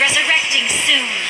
resurrecting soon.